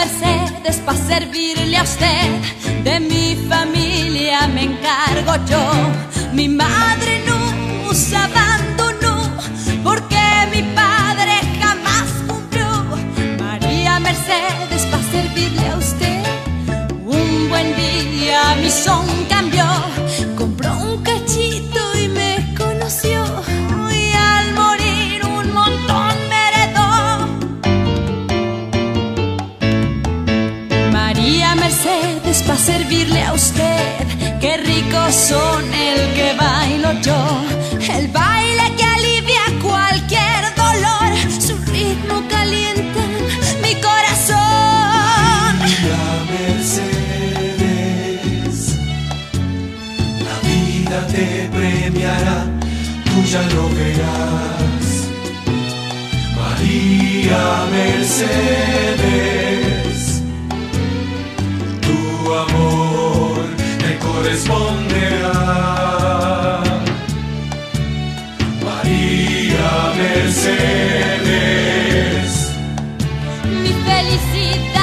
Mercedes, para servirle a usted, de mi familia me encargo yo. Mi madre nos abandonó porque mi padre jamás cumplió. María Mercedes, para servirle a usted, un buen día mi son Mercedes, para servirle a usted, qué rico son el que bailo yo, el baile que alivia cualquier dolor, su ritmo calienta mi corazón. María Mercedes, la vida te premiará, tú ya lo verás. María Mercedes, te corresponderá. María Mercedes. Mi felicidad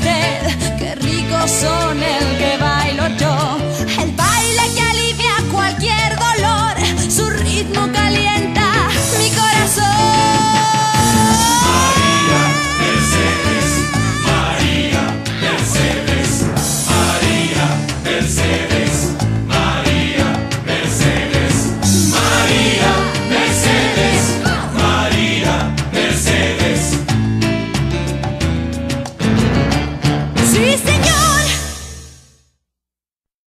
qué rico son el que bailo yo. El baile que alivia cualquier dolor, su ritmo calienta mi corazón. María Mercedes, María Mercedes, María Mercedes.